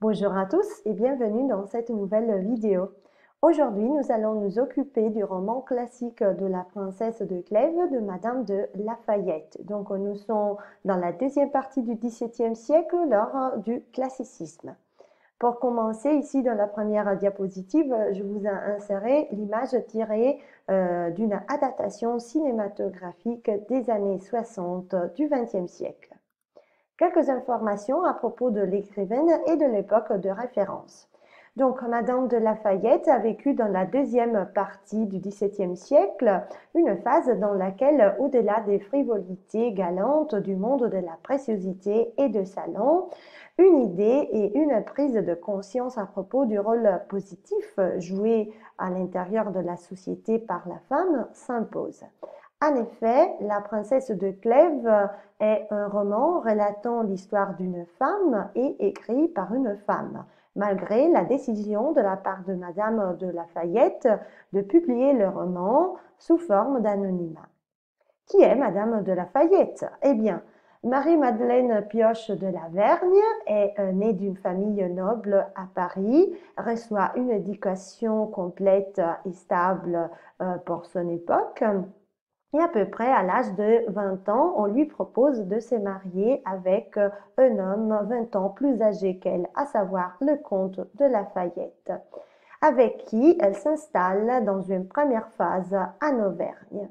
Bonjour à tous et bienvenue dans cette nouvelle vidéo. Aujourd'hui, nous allons nous occuper du roman classique de la princesse de Clèves de Madame de Lafayette. Donc, nous sommes dans la deuxième partie du XVIIe siècle lors du classicisme. Pour commencer, ici dans la première diapositive, je vous ai inséré l'image tirée euh, d'une adaptation cinématographique des années 60 du XXe siècle. Quelques informations à propos de l'écrivaine et de l'époque de référence. Donc, Madame de Lafayette a vécu dans la deuxième partie du XVIIe siècle une phase dans laquelle, au-delà des frivolités galantes du monde de la préciosité et de salon, une idée et une prise de conscience à propos du rôle positif joué à l'intérieur de la société par la femme s'imposent. En effet, La princesse de Clèves est un roman relatant l'histoire d'une femme et écrit par une femme, malgré la décision de la part de Madame de Lafayette de publier le roman sous forme d'anonymat. Qui est Madame de Lafayette? Eh bien, Marie-Madeleine Pioche de la Vergne est née d'une famille noble à Paris, reçoit une éducation complète et stable euh, pour son époque. Et à peu près à l'âge de 20 ans, on lui propose de se marier avec euh, un homme 20 ans plus âgé qu'elle, à savoir le comte de Lafayette, avec qui elle s'installe dans une première phase en Auvergne.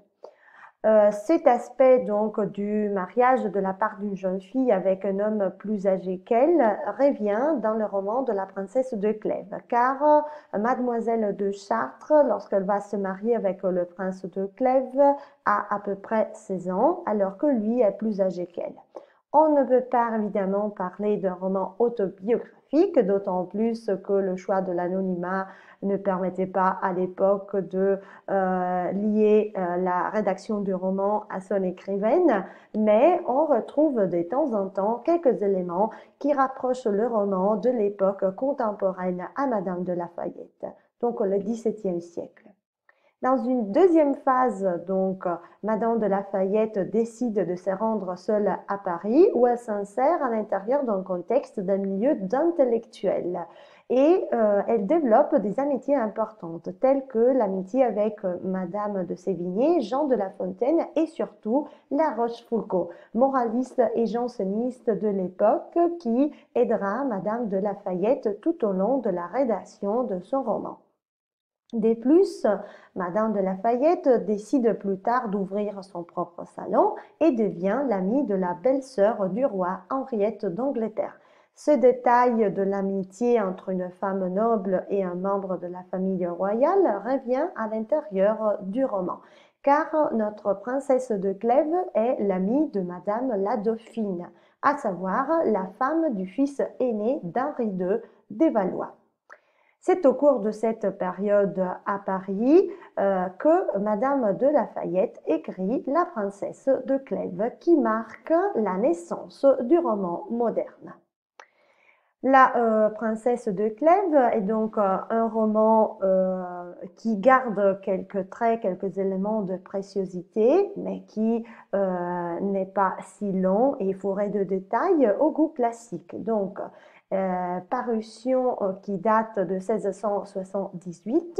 Euh, cet aspect donc du mariage de la part d'une jeune fille avec un homme plus âgé qu'elle revient dans le roman de la princesse de Clèves, car euh, mademoiselle de Chartres, lorsqu'elle va se marier avec le prince de Clèves, a à peu près 16 ans, alors que lui est plus âgé qu'elle. On ne peut pas évidemment parler d'un roman autobiographique d'autant plus que le choix de l'anonymat ne permettait pas à l'époque de euh, lier euh, la rédaction du roman à son écrivaine, mais on retrouve de temps en temps quelques éléments qui rapprochent le roman de l'époque contemporaine à Madame de Lafayette, donc le XVIIe siècle. Dans une deuxième phase, donc, Madame de Lafayette décide de se rendre seule à Paris où elle s'insère à l'intérieur d'un contexte d'un milieu d'intellectuels. Et euh, elle développe des amitiés importantes, telles que l'amitié avec euh, Madame de Sévigné, Jean de La Fontaine et surtout La Rochefoucauld, moraliste et janséniste de l'époque, qui aidera Madame de Lafayette tout au long de la rédaction de son roman. De plus, Madame de Lafayette décide plus tard d'ouvrir son propre salon et devient l'amie de la belle-sœur du roi Henriette d'Angleterre. Ce détail de l'amitié entre une femme noble et un membre de la famille royale revient à l'intérieur du roman, car notre princesse de Clèves est l'amie de Madame la Dauphine, à savoir la femme du fils aîné d'Henri II des Valois. C'est au cours de cette période à Paris euh, que Madame de Lafayette écrit La princesse de Clèves qui marque la naissance du roman moderne. La euh, princesse de Clèves est donc euh, un roman qui garde quelques traits, quelques éléments de préciosité, mais qui n'est pas si long et fourré de détails au goût classique. Donc, euh, parution euh, qui date de 1678.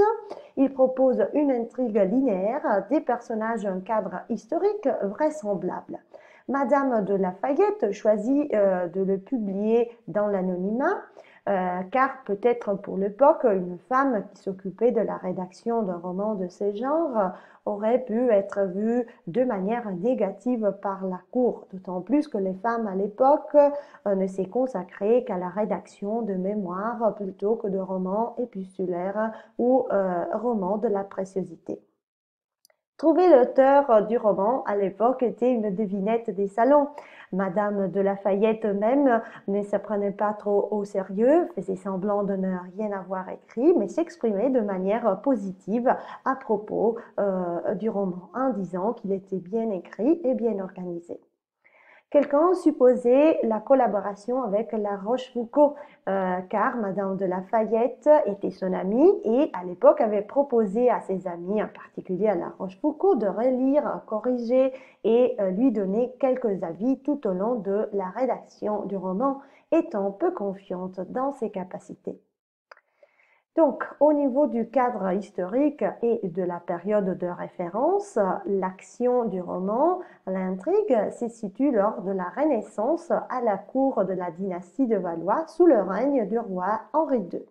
Il propose une intrigue linéaire, des personnages, un cadre historique vraisemblable. Madame de Lafayette choisit euh, de le publier dans l'anonymat euh, car peut-être pour l'époque, une femme qui s'occupait de la rédaction d'un roman de ce genre aurait pu être vue de manière négative par la cour, d'autant plus que les femmes à l'époque euh, ne s'est consacrées qu'à la rédaction de mémoires plutôt que de romans épistulaires ou romans de la préciosité. Trouver l'auteur du roman à l'époque était une devinette des salons. Madame de Lafayette même ne se prenait pas trop au sérieux, faisait semblant de ne rien avoir écrit, mais s'exprimait de manière positive à propos euh, du roman en disant qu'il était bien écrit et bien organisé. Quelqu'un supposait la collaboration avec La Rochefoucauld, euh, car Madame de Lafayette était son amie et à l'époque avait proposé à ses amis, en particulier à La Rochefoucauld, de relire, corriger et euh, lui donner quelques avis tout au long de la rédaction du roman. étant peu confiante dans ses capacités. Donc, au niveau du cadre historique et de la période de référence, l'action du roman, l'intrigue, se situe lors de la Renaissance à la cour de la dynastie de Valois sous le règne du roi Henri II.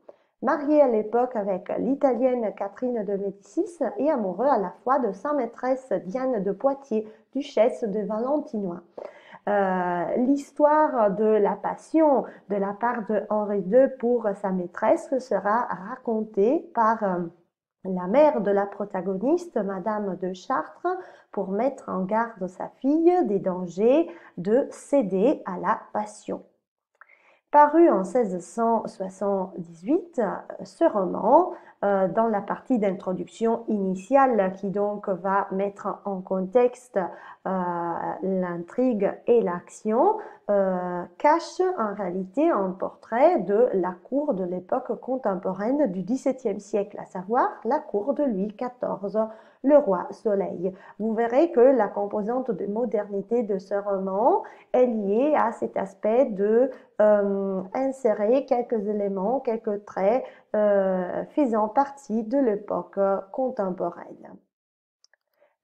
Marié à l'époque avec l'italienne Catherine de Médicis et amoureux à la fois de sa maîtresse Diane de Poitiers, duchesse de Valentinois. Euh, l'histoire de la passion de la part de Henri II pour sa maîtresse sera racontée par euh, la mère de la protagoniste, Madame de Chartres, pour mettre en garde sa fille des dangers de céder à la passion. Paru en 1678, ce roman euh, dans la partie d'introduction initiale qui donc va mettre en contexte euh, l'intrigue et l'action, euh, cache en réalité un portrait de la cour de l'époque contemporaine du XVIIe siècle, à savoir la cour de Louis XIV, le roi Soleil. Vous verrez que la composante de modernité de ce roman est liée à cet aspect de insérer quelques éléments, quelques traits faisant partie de l'époque contemporaine.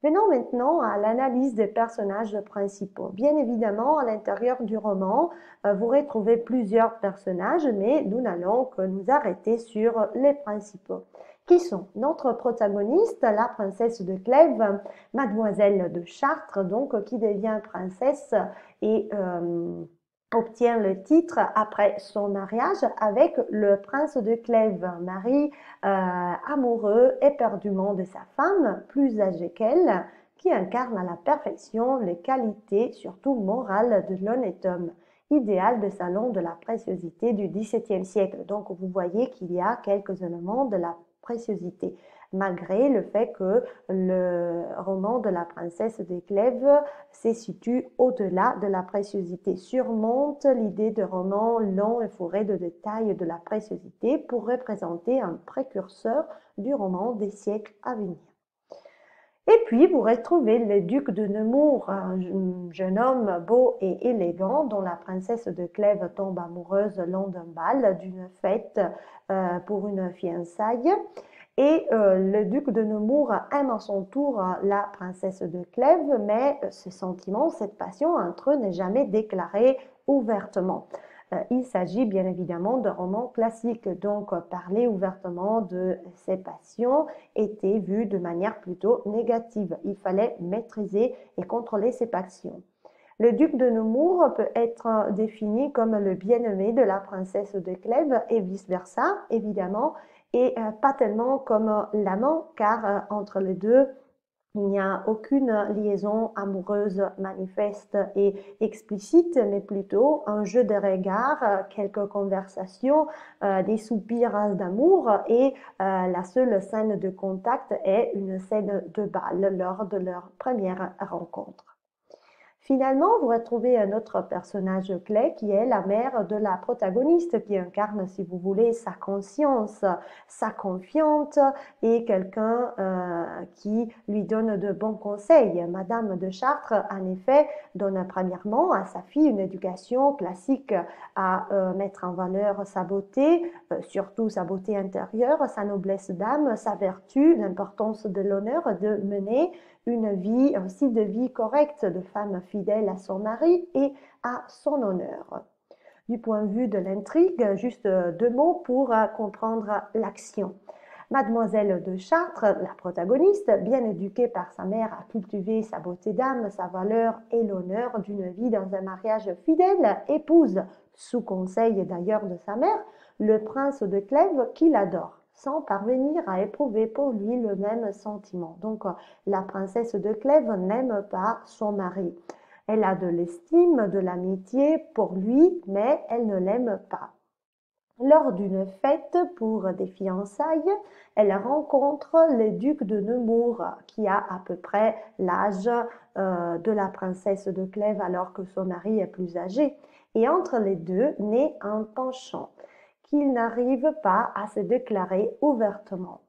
Venons maintenant à l'analyse des personnages principaux. Bien évidemment, à l'intérieur du roman, euh, vous retrouvez plusieurs personnages, mais nous n'allons que nous arrêter sur les principaux. Qui sont notre protagoniste, la princesse de Clèves, mademoiselle de Chartres, donc qui devient princesse et euh, obtient le titre après son mariage avec le prince de Clèves, mari euh, amoureux éperdument de sa femme, plus âgée qu'elle, qui incarne à la perfection les qualités, surtout morales, de l'honnête homme, idéal de salon de la préciosité du XVIIe siècle. Donc vous voyez qu'il y a quelques éléments de la préciosité malgré le fait que le roman de la princesse des Clèves se situe au-delà de la préciosité, surmonte l'idée de roman long et fourré de détails de la préciosité pour représenter un précurseur du roman des siècles à venir. Et puis, vous retrouvez le duc de Nemours, un jeune homme beau et élégant dont la princesse de Clèves tombe amoureuse lors d'un bal, d'une fête euh, pour une fiançaille. Et euh, le duc de Nemours aime à son tour la princesse de Clèves, mais euh, ce sentiment, cette passion entre eux n'est jamais déclaré ouvertement. Euh, il s'agit bien évidemment d'un roman classique, donc parler ouvertement de ces passions était vu de manière plutôt négative. Il fallait maîtriser et contrôler ces passions. Le duc de Nemours peut être défini comme le bien-aimé de la princesse de Clèves et vice-versa, évidemment, et euh, pas tellement comme euh, l'amant, car euh, entre les deux, il n'y a aucune liaison amoureuse manifeste et explicite, mais plutôt un jeu de regards, quelques conversations, des soupirs d'amour et la seule scène de contact est une scène de bal lors de leur première rencontre. Finalement, vous retrouvez un autre personnage clé qui est la mère de la protagoniste qui incarne, si vous voulez, sa conscience, sa confiante et quelqu'un euh, qui lui donne de bons conseils. Madame de Chartres, en effet, donne premièrement à sa fille une éducation classique à euh, mettre en valeur sa beauté, euh, surtout sa beauté intérieure, sa noblesse d'âme, sa vertu, l'importance de l'honneur de mener vie, un style de vie correct de femme fidèle à son mari et à son honneur. Du point de vue de l'intrigue, juste deux mots pour comprendre l'action. Mademoiselle de Chartres, la protagoniste, bien éduquée par sa mère à cultiver sa beauté d'âme, sa valeur et l'honneur d'une vie dans un mariage fidèle, épouse, sous conseil d'ailleurs de sa mère, le prince de Clèves qui l'adore sans parvenir à éprouver pour lui le même sentiment. Donc la princesse de Clèves n'aime pas son mari. Elle a de l'estime, de l'amitié pour lui, mais elle ne l'aime pas. Lors d'une fête pour des fiançailles, elle rencontre le duc de Nemours, qui a à peu près l'âge euh, de la princesse de Clèves alors que son mari est plus âgé. Et entre les deux naît un penchant qu'il n'arrive pas à se déclarer ouvertement.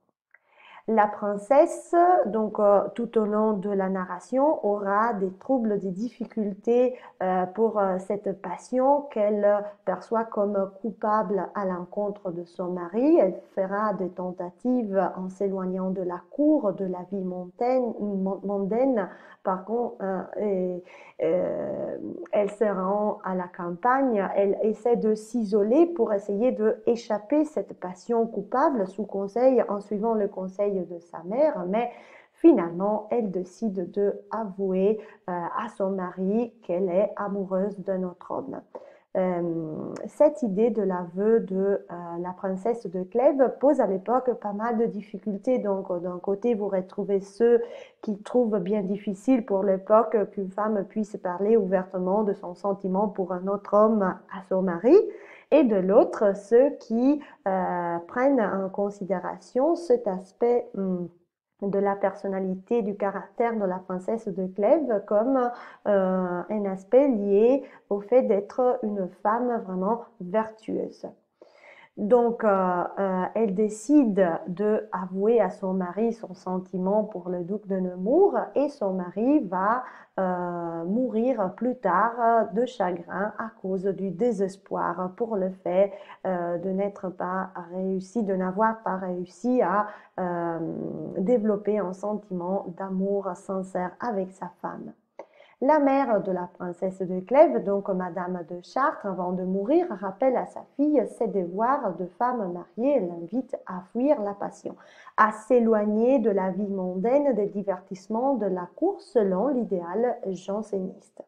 La princesse, donc euh, tout au long de la narration, aura des troubles, des difficultés euh, pour euh, cette passion qu'elle perçoit comme coupable à l'encontre de son mari. Elle fera des tentatives en s'éloignant de la cour, de la vie mondaine, par contre, elle se rend à la campagne, elle essaie de s'isoler pour essayer de échapper cette passion coupable sous conseil, en suivant le conseil de sa mère, mais finalement, elle décide de avouer euh, à son mari qu'elle est amoureuse d'un autre homme. Euh, cette idée de l'aveu de euh, la princesse de Clèves pose à l'époque pas mal de difficultés. Donc, d'un côté, vous retrouvez ceux qui trouvent bien difficile pour l'époque qu'une femme puisse parler ouvertement de son sentiment pour un autre homme à son mari et de l'autre ceux qui euh, prennent en considération cet aspect hum, de la personnalité, du caractère de la princesse de Clèves comme euh, un aspect lié au fait d'être une femme vraiment vertueuse. Donc, euh, euh, elle décide de avouer à son mari son sentiment pour le duc de Nemours et son mari va plus tard de chagrin à cause du désespoir pour le fait de n'être pas réussi, de n'avoir pas réussi à développer un sentiment d'amour sincère avec sa femme. La mère de la princesse de Clèves, donc Madame de Chartres, avant de mourir, rappelle à sa fille ses devoirs de femme mariée et l'invite à fuir la passion, à s'éloigner de la vie mondaine, des divertissements de la cour selon l'idéal janséniste.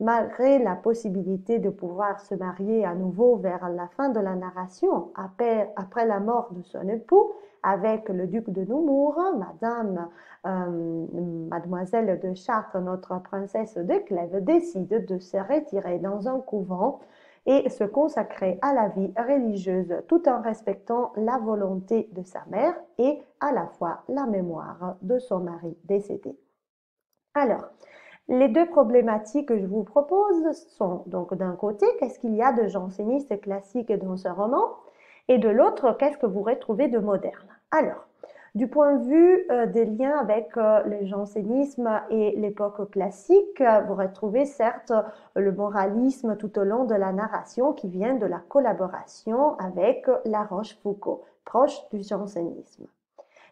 Malgré la possibilité de pouvoir se marier à nouveau vers la fin de la narration, après, la mort de son époux, avec le duc de Nemours, Madame, euh, Mademoiselle de Chartres, notre princesse de Clèves, décide de se retirer dans un couvent et se consacrer à la vie religieuse tout en respectant la volonté de sa mère et à la fois la mémoire de son mari décédé. Alors, les deux problématiques que je vous propose sont donc d'un côté, qu'est-ce qu'il y a de janséniste classique dans ce roman? Et de l'autre, qu'est-ce que vous retrouvez de moderne? Alors, du point de vue euh, des liens avec euh, le jansénisme et l'époque classique, vous retrouvez certes le moralisme tout au long de la narration qui vient de la collaboration avec La Rochefoucauld, proche du jansénisme.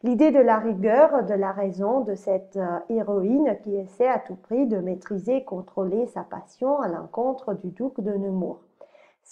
L'idée de la rigueur, de la raison de cette euh, héroïne qui essaie à tout prix de maîtriser et contrôler sa passion à l'encontre du duc de Nemours.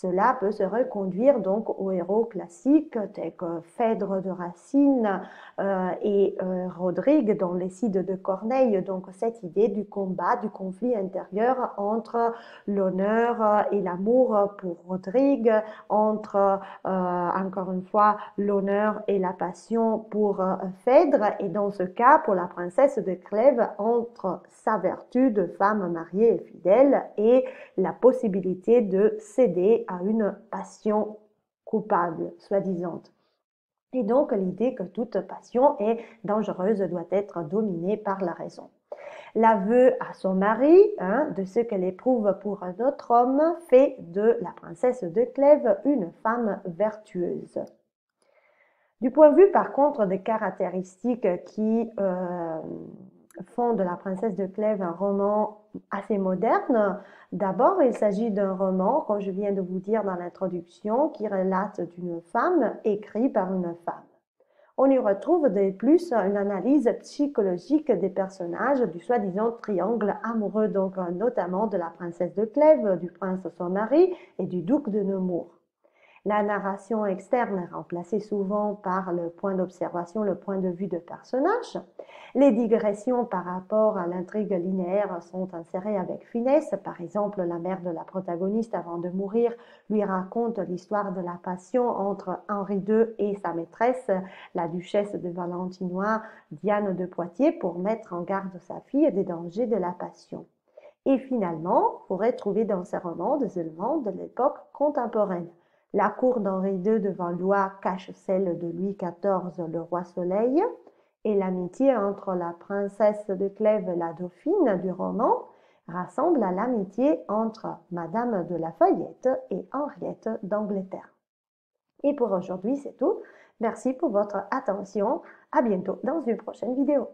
Cela peut se reconduire donc aux héros classiques tels que Phèdre de Racine euh, et euh, Rodrigue dans les Cides de Corneille. Donc cette idée du combat, du conflit intérieur entre l'honneur et l'amour pour Rodrigue, entre euh, encore une fois l'honneur et la passion pour Phèdre et dans ce cas pour la princesse de Clèves entre sa vertu de femme mariée et fidèle et la possibilité de céder à une passion coupable, soi-disant. Et donc l'idée que toute passion est dangereuse doit être dominée par la raison. L'aveu à son mari hein, de ce qu'elle éprouve pour un autre homme fait de la princesse de Clèves une femme vertueuse. Du point de vue par contre des caractéristiques qui euh, font de la princesse de Clèves un roman assez moderne. D'abord, il s'agit d'un roman, comme je viens de vous dire dans l'introduction, qui relate d'une femme écrit par une femme. On y retrouve de plus une analyse psychologique des personnages du soi-disant triangle amoureux, donc notamment de la princesse de Clèves, du prince son mari et du duc de Nemours. La narration externe est remplacée souvent par le point d'observation, le point de vue de personnage. Les digressions par rapport à l'intrigue linéaire sont insérées avec finesse. Par exemple, la mère de la protagoniste, avant de mourir, lui raconte l'histoire de la passion entre Henri II et sa maîtresse, la duchesse de Valentinois, Diane de Poitiers, pour mettre en garde sa fille des dangers de la passion. Et finalement, vous pourrez trouver dans ces romans des éléments de l'époque contemporaine. La cour d'Henri II de Valois cache celle de Louis XIV, le roi Soleil, et l'amitié entre la princesse de Clèves la dauphine du roman rassemble à l'amitié entre Madame de Lafayette et Henriette d'Angleterre. Et pour aujourd'hui, c'est tout. Merci pour votre attention. À bientôt dans une prochaine vidéo.